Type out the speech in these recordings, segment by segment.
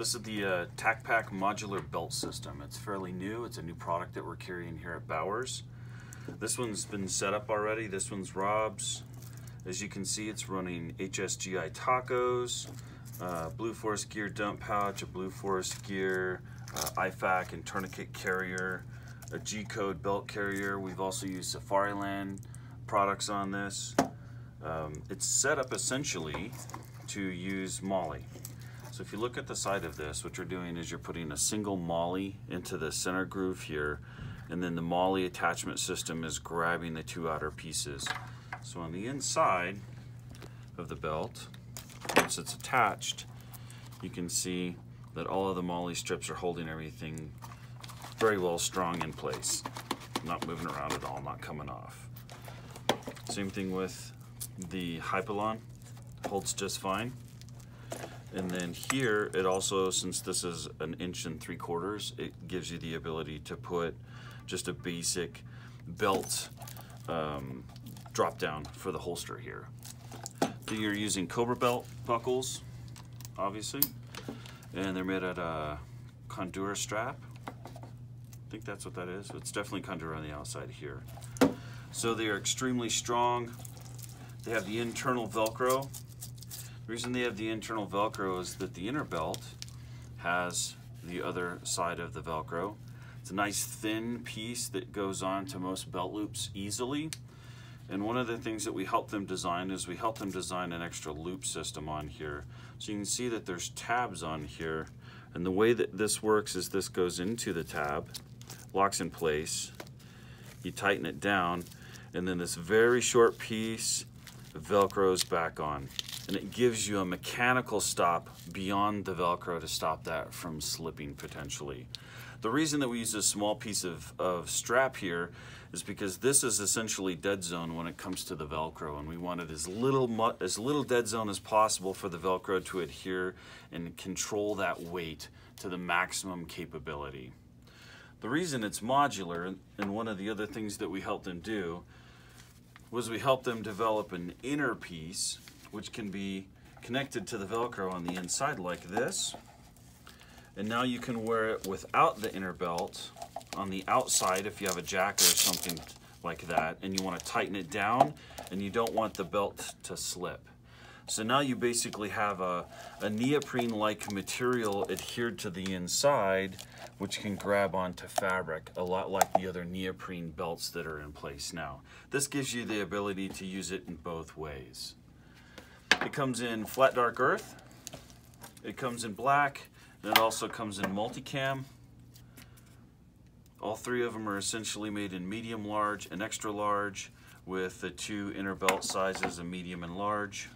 This is the uh, Attack PAK modular belt system. It's fairly new. It's a new product that we're carrying here at Bowers. This one's been set up already. This one's Rob's. As you can see, it's running HSGI tacos, uh, Blue Force gear dump pouch, a Blue Force gear, uh, IFAK and tourniquet carrier, a G-code belt carrier. We've also used Safariland products on this. Um, it's set up essentially to use MOLLE. So if you look at the side of this, what you're doing is you're putting a single MOLLE into the center groove here, and then the MOLLE attachment system is grabbing the two outer pieces. So on the inside of the belt, once it's attached, you can see that all of the MOLLE strips are holding everything very well strong in place. Not moving around at all, not coming off. Same thing with the Hypalon, holds just fine. And then here, it also, since this is an inch and three quarters, it gives you the ability to put just a basic belt um, drop down for the holster here. So you're using Cobra belt buckles, obviously, and they're made out of Cordura strap. I think that's what that is. It's definitely Cordura on the outside here. So they are extremely strong. They have the internal Velcro the reason they have the internal Velcro is that the inner belt has the other side of the Velcro. It's a nice thin piece that goes on to most belt loops easily. And one of the things that we help them design is we help them design an extra loop system on here. So you can see that there's tabs on here. And the way that this works is this goes into the tab, locks in place, you tighten it down, and then this very short piece velcros back on and it gives you a mechanical stop beyond the Velcro to stop that from slipping potentially. The reason that we use a small piece of, of strap here is because this is essentially dead zone when it comes to the Velcro and we wanted as little, as little dead zone as possible for the Velcro to adhere and control that weight to the maximum capability. The reason it's modular and one of the other things that we helped them do was we helped them develop an inner piece which can be connected to the Velcro on the inside like this. And now you can wear it without the inner belt on the outside if you have a jacket or something like that and you want to tighten it down and you don't want the belt to slip. So now you basically have a, a neoprene-like material adhered to the inside which can grab onto fabric a lot like the other neoprene belts that are in place now. This gives you the ability to use it in both ways. It comes in flat dark earth, it comes in black, and it also comes in multicam. All three of them are essentially made in medium large and extra large with the two inner belt sizes of medium and large.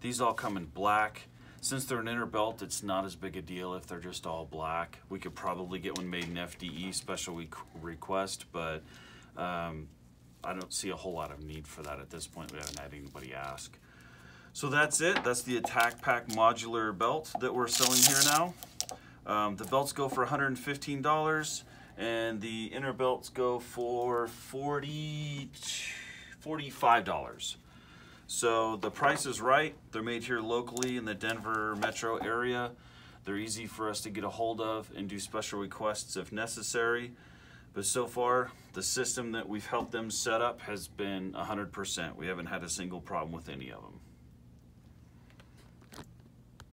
These all come in black. Since they're an inner belt, it's not as big a deal if they're just all black. We could probably get one made in FDE, special request, but um, I don't see a whole lot of need for that at this point. We haven't had anybody ask. So that's it. That's the Attack PAK modular belt that we're selling here now. Um, the belts go for $115 and the inner belts go for 40 $45. So the price is right. They're made here locally in the Denver metro area. They're easy for us to get a hold of and do special requests if necessary. But so far, the system that we've helped them set up has been 100%. We haven't had a single problem with any of them.